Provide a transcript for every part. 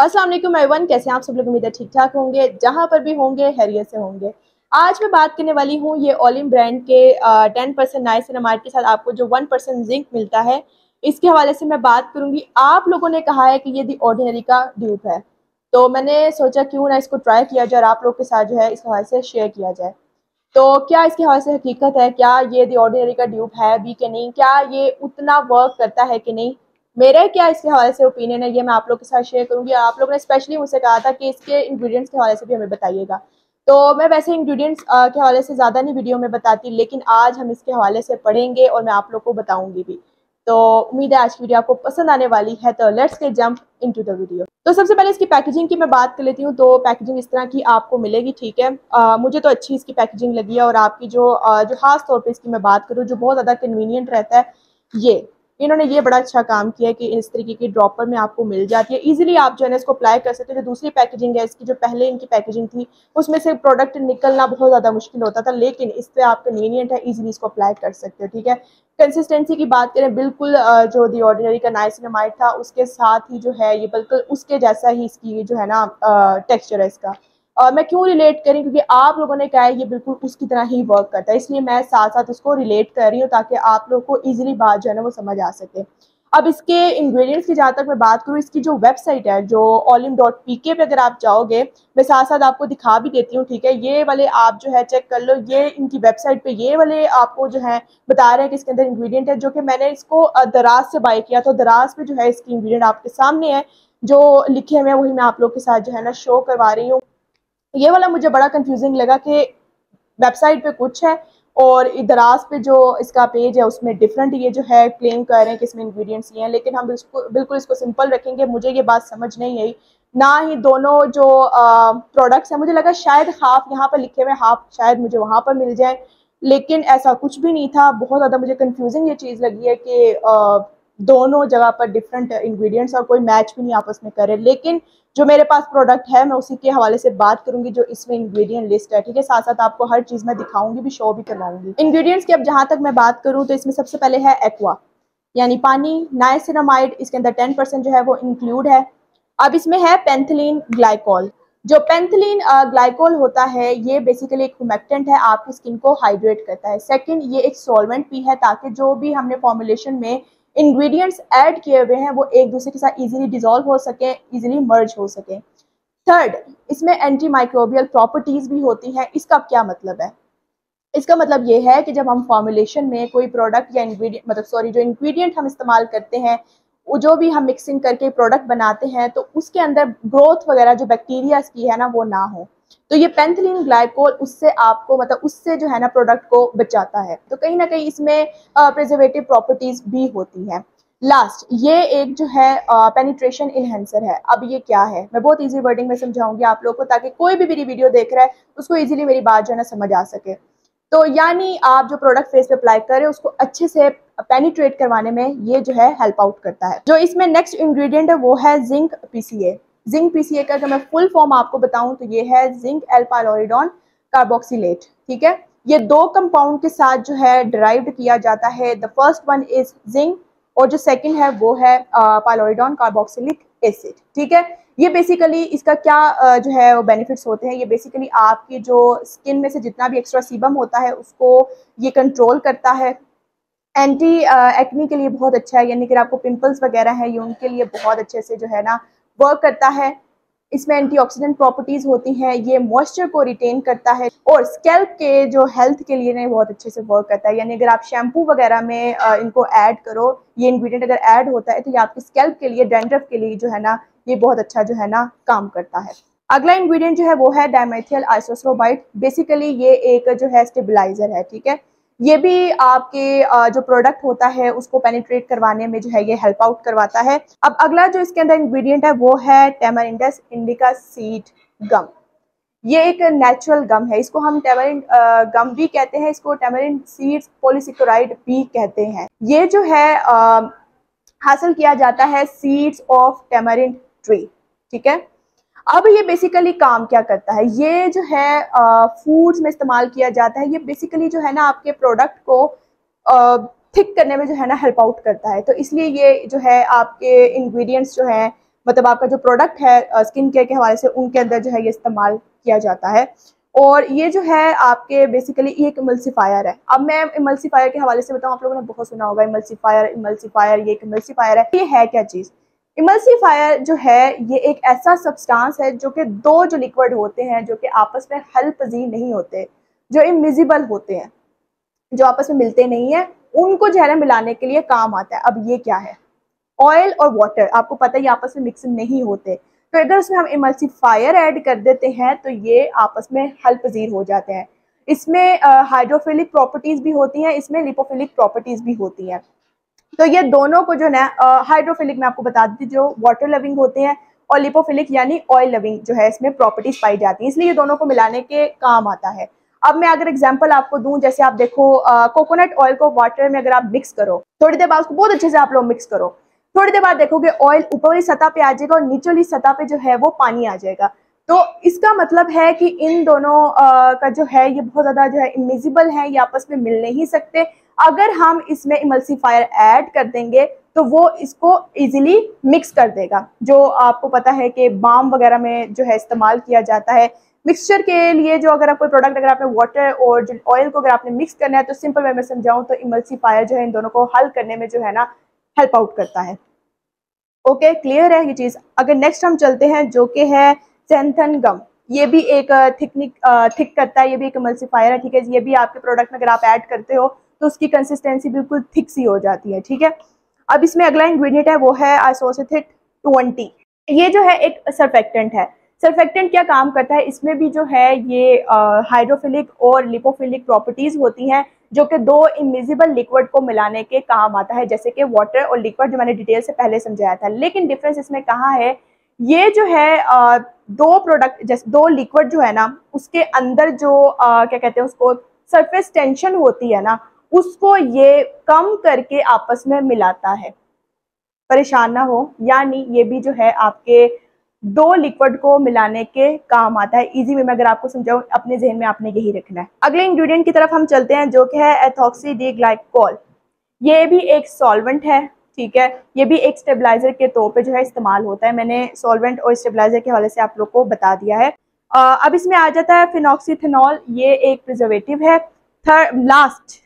अस्सलाम वालेकुम एवरीवन कैसे हैं आप सब लोग? उम्मीद है ठीक ठाक होंगे। जहाँ पर भी होंगे, हैरियत से होंगे। आज मैं बात करने वाली हूँ ये ओलिम ब्रांड के टेन परसेंट नाइसिनमाइड के साथ आपको जो वन परसेंट जिंक मिलता है, इसके हवाले से मैं बात करूँगी। आप लोगों ने कहा है कि ये दी ऑर्डिनरी का ड्यूप है। तो मैंने सोचा क्यों ना इसको ट्राई किया जाए और आप लोग के साथ जो है इस हवाले से शेयर किया जाए। तो क्या इसके हवाले से हकीकत है? क्या ये दी ऑर्डिनरी का ड्यूब है भी कि नहीं? क्या ये उतना वर्क करता है कि नहीं? मेरा क्या इसके हवाले से ओपिनियन है? ये मैं आप लोग के साथ शेयर करूँगी। आप लोगों ने स्पेशली मुझसे कहा था कि इसके इंग्रेडिएंट्स के हवाले से भी हमें बताइएगा। तो मैं वैसे इंग्रेडिएंट्स के हवाले से ज़्यादा नहीं वीडियो में बताती लेकिन आज हम इसके हवाले से पढ़ेंगे और मैं आप लोग को बताऊँगी भी। तो उम्मीद है आज की वीडियो आपको पसंद आने वाली है। तो लेट्स के जंप इनटू द वीडियो तो सबसे पहले इसकी पैकेजिंग की मैं बात कर लेती हूँ। तो पैकेजिंग इस तरह की आपको मिलेगी ठीक है? आ, मुझे तो अच्छी इसकी पैकेजिंग लगी है और आपकी जो आ, जो खास तौर पे इसकी मैं बात करूँ जो बहुत ज़्यादा कन्वीनियंट रहता है ये। इन्होंने ये बड़ा अच्छा काम किया कि इस तरीके की ड्रॉपर में आपको मिल जाती है। इजीली आप जो है इसको अप्लाई कर सकते हो। जो दूसरी पैकेजिंग है, इसकी जो पहले इनकी पैकेजिंग थी, उसमें से प्रोडक्ट निकलना बहुत ज़्यादा मुश्किल होता था, लेकिन इस पर आप कन्वीनियंट है ईजिली इसको अप्लाई कर सकते हो, ठीक है? कंसिस्टेंसी की बात करें, बिल्कुल जो दी ऑर्डिनरी का नाइसिनमाइड था, उसके साथ ही जो है ये, बिल्कुल उसके जैसा ही इसकी जो है ना टेक्स्चर है इसका। और मैं क्यों रिलेट करी क्योंकि आप लोगों ने कहा है, ये बिल्कुल उसकी तरह ही वर्क करता है। इसलिए मैं साथ साथ उसको रिलेट कर रही हूँ ताकि आप लोग को ईजिली बात जो है ना, वो समझ आ सके। अब इसके इंग्रेडिएंट्स की जहाँ तक मैं बात करूँ, इसकी जो वेबसाइट है, जो ऑलिम डॉट पी के पे अगर आप जाओगे, मैं साथ साथ आपको दिखा भी देती हूँ, ठीक है? ये वाले आप जो है चेक कर लो। ये इनकी वेबसाइट पे ये वाले आपको जो है बता रहे हैं कि इसके अंदर इंग्रेडिएंट है, जो कि मैंने इसको दराज से बाई किया तो दराज पे जो है इसकी इंग्रेडिएंट आपके सामने है, जो लिखे हुए हैं, वही मैं आप लोग के साथ जो है ना शो करवा रही हूँ। ये वाला मुझे बड़ा कंफ्यूजिंग लगा कि वेबसाइट पे कुछ है और दराज पे जो इसका पेज है, उसमें डिफरेंट ये जो है क्लेम कर रहे हैं कि इसमें इंग्रेडिएंट्स ये हैं, लेकिन हम इसको, बिल्कुल इसको सिंपल रखेंगे। मुझे ये बात समझ नहीं आई। ना ही दोनों जो प्रोडक्ट्स हैं, मुझे लगा शायद हाफ़ यहाँ पर लिखे हुए हाफ़ शायद मुझे वहाँ पर मिल जाए। लेकिन ऐसा कुछ भी नहीं था। बहुत ज़्यादा मुझे कंफ्यूजिंग ये चीज़ लगी है कि दोनों जगह पर डिफरेंट इंग्रेडिएंट्स और कोई मैच भी नहीं आपस में करे लेकिन जो मेरे पास प्रोडक्ट है, मैं उसी के हवाले से बात करूँगी जो इसमें इंग्रेडिएंट लिस्ट है, ठीक है? साथ साथ आपको हर चीज़ में दिखाऊँगी, भी शो भी करवाऊँगी। इंग्रेडिएंट्स की अब जहाँ तक मैं बात करूँ तो इसमें सबसे पहले है एक्वा यानी पानी। नाइसिनामाइड इसके अंदर टेन जो है वो इंक्लूड है। अब इसमें है पेंथलिन ग्लाइकोल जो पेंथलिन ग्लाइकोल होता है, ये बेसिकली एक हुमेक्टेंट है, आपकी स्किन को हाइड्रेट करता है। सेकंड ये एक सॉल्वेंट भी है, ताकि जो भी हमने फॉर्मुलेशन में इंग्रेडिएंट्स ऐड किए हुए हैं, वो एक दूसरे के साथ इजीली डिजोल्व हो सके इजीली मर्ज हो सके। थर्ड इसमें एंटी माइक्रोबियल प्रॉपर्टीज़ भी होती हैं। इसका क्या मतलब है? इसका मतलब ये है कि जब हम फॉर्मुलेशन में कोई प्रोडक्ट या इंग्रेडिएंट मतलब सॉरी जो इंग्रेडिएंट हम इस्तेमाल करते हैं, वो जो भी हम मिक्सिंग करके प्रोडक्ट बनाते हैं तो उसके अंदर ग्रोथ वगैरह जो बैक्टीरिया की है ना, वो ना हो। तो ये पेंथलिन ग्लाइकोल उससे आपको मतलब उससे जो है ना प्रोडक्ट को बचाता है। तो कहीं ना कहीं इसमें प्रिजर्वेटिव प्रॉपर्टीज़ भी होती हैं। लास्ट ये एक जो है पेनिट्रेशन इनहेंसर है। अब ये क्या है? मैं बहुत इजी वर्डिंग में समझाऊँगी आप लोग को, ताकि कोई भी मेरी वीडियो देख रहा है, उसको इजीली मेरी बात जो है ना समझ आ सके। तो यानी आप जो प्रोडक्ट फेस पे अप्लाई कर रहे करें उसको अच्छे से पेनिट्रेट करवाने में ये जो है हेल्प आउट करता है। जो इसमें नेक्स्ट इंग्रेडिएंट है, वो है जिंक पीसीए जिंक पीसीए का अगर मैं फुल फॉर्म आपको बताऊँ तो ये है जिंक एल्पालोरिडॉन कार्बोक्सीलेट, ठीक है? ये दो कंपाउंड के साथ जो है ड्राइव्ड किया जाता है। The first one is zinc और जो सेकंड है वो है पालोरिडॉन कार्बोक्सिलिक एसिड ठीक है? ये बेसिकली इसका क्या जो है वो बेनिफिट्स होते हैं? ये बेसिकली आपकी जो स्किन में से जितना भी एक्स्ट्रा सीबम होता है, उसको ये कंट्रोल करता है। एंटी एक्नी के लिए बहुत अच्छा है, यानी कि आपको पिंपल्स वगैरह हैं, ये उनके लिए बहुत अच्छे से जो है ना वर्क करता है, इसमें एंटीऑक्सीडेंट प्रॉपर्टीज़ होती हैं, ये मॉइस्चर को रिटेन करता है और स्कैल्प के जो हेल्थ के लिए बहुत अच्छे से वर्क करता है। यानी अगर आप शैम्पू वगैरह में इनको ऐड करो, ये इंग्रेडिएंट अगर ऐड होता है तो ये आपके स्कैल्प के लिए डेंड्रफ के लिए जो है ना, ये बहुत अच्छा जो है ना, काम करता है। अगला इंग्रेडिएंट जो है, वो है डायमेथियल आइसोस्लोबाइट बेसिकली ये एक जो है स्टेबिलाईजर है, ठीक है? ये भी आपके जो प्रोडक्ट होता है उसको पेनिट्रेट करवाने में जो है ये हेल्प आउट करवाता है। अब अगला जो इसके अंदर इंग्रेडिएंट है वो है टेमरिंडस इंडिका सीड गम ये एक नेचुरल गम है। इसको हम टेमरिन गम भी कहते हैं इसको टेमरिन सीड्स पोलिसिक्लोराइड भी कहते हैं। ये जो है आ, हासिल किया जाता है सीड्स ऑफ़ टेमरिन ट्री ठीक है? अब ये बेसिकली काम क्या करता है? ये जो है फूड्स में इस्तेमाल किया जाता है। ये बेसिकली जो है ना, आपके प्रोडक्ट को थिक करने में जो है ना हेल्प आउट करता है। तो इसलिए ये जो है, आपके इंग्रेडिएंट्स जो है मतलब आपका जो प्रोडक्ट है स्किन केयर के हवाले से उनके अंदर जो है ये इस्तेमाल किया जाता है। और ये जो है, आपके बेसिकली एक इमल्सीफायर है। अब मैं इमल्सीफायर के हवाले से बताऊँ, आप लोगों ने बहुत सुना होगा इमल्सीफायर इमल्सीफायर ये एक इमल्सीफायर है। ये है क्या चीज़? इमल्सीफायर जो है, ये एक ऐसा सब्सटेंस है जो कि दो जो लिक्विड होते हैं, जो कि आपस में हल पजीर नहीं होते, जो इमिजिबल होते हैं, जो आपस में मिलते नहीं है, उनको जो ना मिलाने के लिए काम आता है। अब ये क्या है? ऑयल और वाटर आपको पता है ये आपस में मिक्स नहीं होते। तो अगर उसमें हम इमल्सीफायर ऐड कर देते हैं तो ये आपस में हल पजीर हो जाते हैं। इसमें हाइड्रोफिलिक प्रॉपर्टीज़ भी होती हैं, इसमें लिपोफिलिक प्रॉपर्टीज़ भी होती हैं। तो ये दोनों को जो है हाइड्रोफिलिक में आपको बता दी जो वाटर लविंग होते हैं और लिपोफिलिक यानी ऑयल लविंग जो है इसमें प्रॉपर्टीज़ पाई जाती हैं। इसलिए ये दोनों को मिलाने के काम आता है। अब मैं अगर एग्जांपल आपको दूँ जैसे आप देखो कोकोनट ऑयल को वाटर में अगर आप मिक्स करो थोड़ी देर बाद उसको बहुत अच्छे से आप लोग मिक्स करो थोड़ी देर बाद देखोगे ऑयल ऊपर सतह पे आ जाएगा और नीचे सतह पे जो है वो पानी आ जाएगा। तो इसका मतलब है कि इन दोनों आ, का जो है ये बहुत ज़्यादा जो है इमिजिबल है ये आपस में मिल नहीं सकते। अगर हम इसमें इमल्सीफायर ऐड कर देंगे तो वो इसको इजीली मिक्स कर देगा। जो आपको पता है कि बाम वगैरह में जो है इस्तेमाल किया जाता है। मिक्सचर के लिए जो अगर आप कोई प्रोडक्ट अगर आपने वाटर और जो ऑयल को अगर आपने मिक्स करना है तो सिंपल वे में समझाऊं तो इमल्सीफायर जो है इन दोनों को हल करने में जो है ना हेल्प आउट करता है। ओके okay, क्लियर है ये चीज़? अगर नेक्स्ट हम चलते हैं जो कि है सेंथन गम ये भी एक थिकनिक थिक करता है ये भी एक मल्सीफायर है ठीक है ये भी आपके प्रोडक्ट में अगर आप ऐड करते हो तो उसकी कंसिस्टेंसी बिल्कुल थिक सी हो जाती है, ठीक है? अब इसमें अगला इंग्रेडिएंट है, वो है आइसोसिथिक ट्वेंटी ये जो है, एक सरफेक्टेंट है। सरफेक्टेंट क्या काम करता है? इसमें भी जो है, ये हाइड्रोफिलिक और लिपोफिलिक प्रॉपर्टीज़ होती हैं, जो कि दो इमिजिबल लिक्विड को मिलाने के काम आता है, जैसे कि वाटर और लिक्विड जो मैंने डिटेल से पहले समझाया था। लेकिन डिफरेंस इसमें कहाँ है? ये जो है दो प्रोडक्ट जैसे दो लिक्विड जो है ना, उसके अंदर जो क्या कहते हैं उसको सरफेस टेंशन होती है ना उसको ये कम करके आपस में मिलाता है। परेशान ना हो, यानी ये भी जो है आपके दो लिक्विड को मिलाने के काम आता है। इजी वे में अगर आपको समझाऊं, अपने जहन में आपने यही रखना है। अगले इंग्रेडिएंट की तरफ़ हम चलते हैं, जो कि है एथॉक्सी डी ग्लाइकोल ये भी एक सॉल्वेंट है, ठीक है? ये भी एक स्टेबलाइजर के तौर पे जो है इस्तेमाल होता है। मैंने सॉल्वेंट और स्टेबलाइजर के हवाले से आप लोग को बता दिया है। अब इसमें आ जाता है फिनॉक्सीथेनॉल ये एक प्रिजर्वेटिव है। थर्ड लास्ट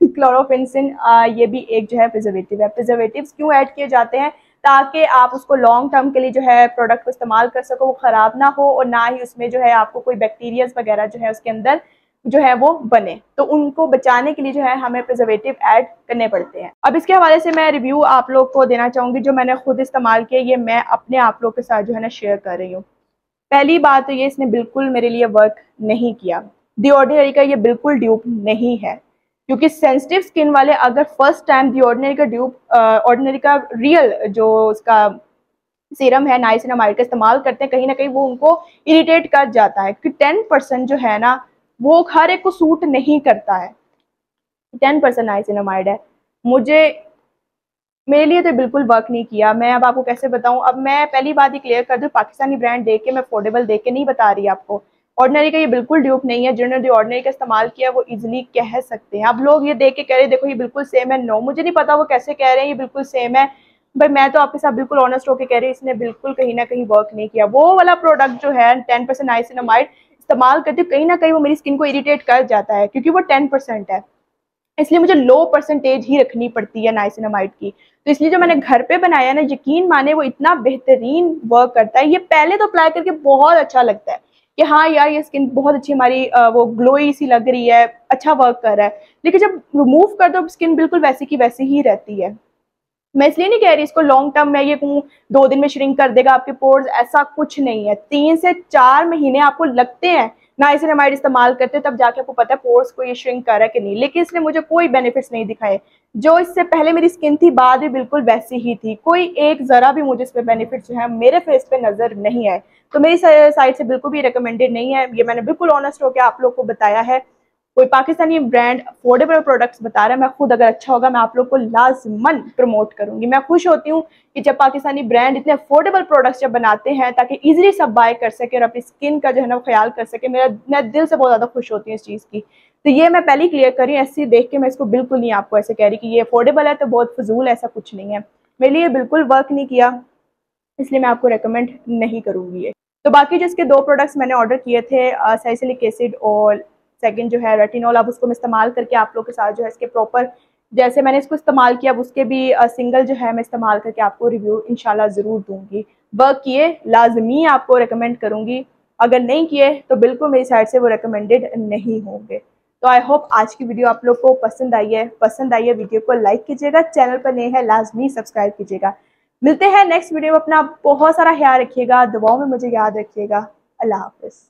क्लोरोफिनसिन ये भी एक जो है प्रिजर्वेटिव है। प्रिजर्वेटिव क्यों ऐड किए जाते हैं? ताकि आप उसको लॉन्ग टर्म के लिए जो है प्रोडक्ट को इस्तेमाल कर सको, वो ख़राब ना हो और ना ही उसमें जो है आपको कोई बैक्टीरियाज वगैरह जो है उसके अंदर जो है वो बने। तो उनको बचाने के लिए जो है हमें प्रिजर्वेटिव ऐड करने पड़ते हैं। अब इसके हवाले से मैं रिव्यू आप लोग को देना चाहूँगी, जो मैंने खुद इस्तेमाल किया, ये मैं अपने आप लोग के साथ जो है ना शेयर कर रही हूँ। पहली बात तो ये इसने बिल्कुल मेरे लिए वर्क नहीं किया। ऑर्डिनरी का ये बिल्कुल ड्यूब नहीं है। क्योंकि सेंसिटिव स्किन वाले अगर फ़र्स्ट टाइम दी ऑर्डिनरी का ड्यूब ऑर्डिनरी का रियल जो उसका सीरम है नाइसिनामाइड का इस्तेमाल करते हैं, कहीं ना कहीं वो उनको इरिटेट कर जाता है। कि टेन परसेंट जो है ना, वो हर एक को सूट नहीं करता है। टेन परसेंट नाइसिनामाइड है। मुझे, मेरे लिए तो बिल्कुल वर्क नहीं किया। मैं अब आपको कैसे बताऊँ? अब मैं पहली बात ही क्लियर कर दूँ, पाकिस्तानी ब्रांड देख के, मैं अफोर्डेबल देख के नहीं बता रही आपको। ऑर्डनरी का ये बिल्कुल ड्यूप नहीं है। जिन्होंने ऑर्डनरी का इस्तेमाल किया, वो इजिली कह सकते हैं। अब लोग ये देख के कह रहे देखो ये बिल्कुल सेम है। नो मुझे नहीं पता वो कैसे कह रहे हैं, ये बिल्कुल सेम है। भाई मैं तो आपके साथ बिल्कुल ऑनेस्ट होकर कह रही हूँ, इसने बिल्कुल कहीं ना कहीं वर्क नहीं किया। वो वाला प्रोडक्ट जो है टेन परसेंट आइसिनामाइड इस्तेमाल करती हूँ कहीं ना कहीं वो मेरी स्किन को इरीटेट कर जाता है, क्योंकि वो टेन परसेंट है। इसलिए मुझे लो परसेंटेज ही रखनी पड़ती है नाइसिनामाइड की। तो इसलिए जो मैंने घर पे बनाया ना, यकीन माने वो इतना बेहतरीन वर्क करता है। ये पहले तो अप्लाई करके बहुत अच्छा लगता है। कि हाँ यार, ये स्किन बहुत अच्छी हमारी वो ग्लोई सी लग रही है अच्छा वर्क कर रहा है। लेकिन जब रिमूव कर दो स्किन बिल्कुल वैसी की वैसी ही रहती है। मैं इसलिए नहीं कह रही इसको लॉन्ग टर्म में ये कहूँ, दो दिन में श्रिंक कर देगा आपके पोर्स ऐसा कुछ नहीं है। तीन से चार महीने आपको लगते हैं नाइसिनामाइड इस्तेमाल करते, तब जाके आपको पता है पोर्स को ये श्रिंक कर रहा है कि नहीं। लेकिन इसने मुझे कोई बेनिफिट्स नहीं दिखाए। जो इससे पहले मेरी स्किन थी, बाद में बिल्कुल वैसी ही थी। कोई एक ज़रा भी मुझे इस पर बेनिफिट जो है, मेरे फेस पे नज़र नहीं आए। तो मेरी साइड से बिल्कुल भी रिकमेंडेड नहीं है। ये मैंने बिल्कुल ऑनेस्ट होकर आप लोग को बताया है। कोई पाकिस्तानी ब्रांड अफोर्डेबल प्रोडक्ट्स बता रहा है, मैं खुद अगर अच्छा होगा, मैं आप लोग को लाजमन प्रमोट करूँगी। मैं खुश होती हूँ कि जब पाकिस्तानी ब्रांड इतने अफोर्डेबल प्रोडक्ट्स जब बनाते हैं, ताकि इजीली सब बाय कर सके और अपनी स्किन का जो है ना ख्याल कर सके। मेरा, मैं दिल से बहुत ज़्यादा खुश होती हूँ इस चीज़ की। तो ये मैं पहले ही क्लियर करी ऐसी देख के मैं इसको बिल्कुल नहीं आपको ऐसे कह रही कि ये अफोर्डेबल है तो बहुत फजूल ऐसा कुछ नहीं है। मेरे लिए बिल्कुल वर्क नहीं किया, इसलिए मैं आपको रिकमेंड नहीं करूँगी ये। तो बाकी जो इसके दो प्रोडक्ट्स मैंने ऑर्डर किए थे साइसिलिक एसिड और सेकेंड जो है रेटिनॉल अब उसको मैं इस्तेमाल करके आप लोग के साथ जो है इसके प्रॉपर जैसे मैंने इसको इस्तेमाल किया, अब उसके भी सिंगल जो है मैं इस्तेमाल करके आपको रिव्यू इंशाल्लाह ज़रूर दूँगी। वर्क किए, लाजमी आपको रिकमेंड करूँगी। अगर नहीं किए तो बिल्कुल मेरी साइड से वो रिकमेंडेड नहीं होंगे। तो आई होप आज की वीडियो आप लोग को पसंद आई है। पसंद आई है वीडियो को लाइक कीजिएगा चैनल पर नए हैं लाजमी सब्सक्राइब कीजिएगा। मिलते हैं नेक्स्ट वीडियो में, अपना बहुत सारा ख्याल रखिएगा, दुआओं में मुझे याद रखिएगा। अल्लाह हाफिज़।